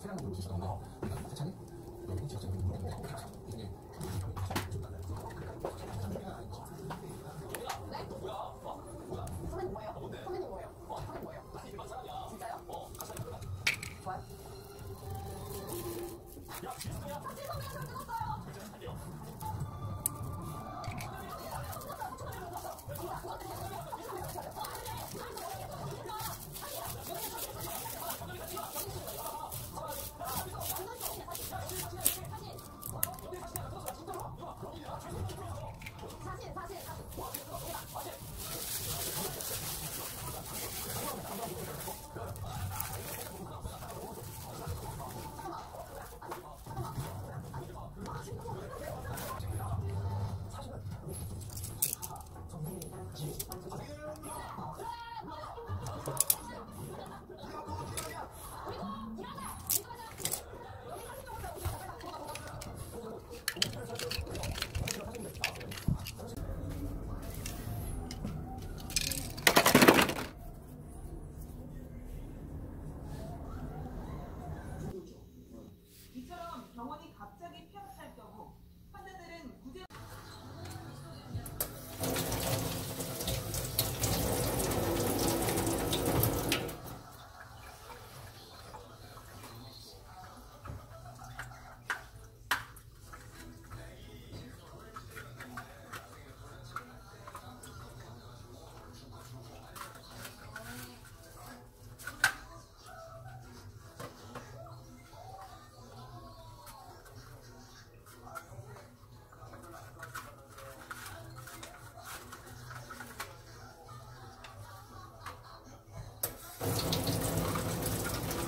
사랑을 모르고 싶다 엄마 괜찮니? 여기 제가 지금 물어보는데 이게 좀 달라요? 야, 진짜야? 사진 선배님 잘 들었어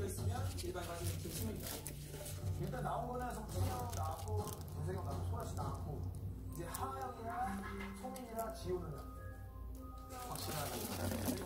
묶여 있으면 일반과는 이렇게 숨입니다. 일단 나온 거는 성형 나왔고 정세경 나왔고 소라씨 나왔고 이제 하영이랑 소민이랑 지우는 확실하다.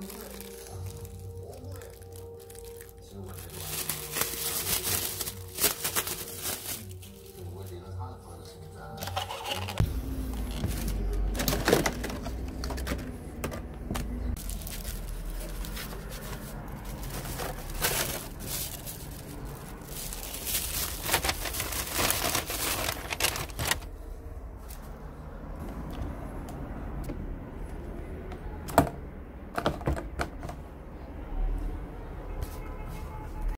지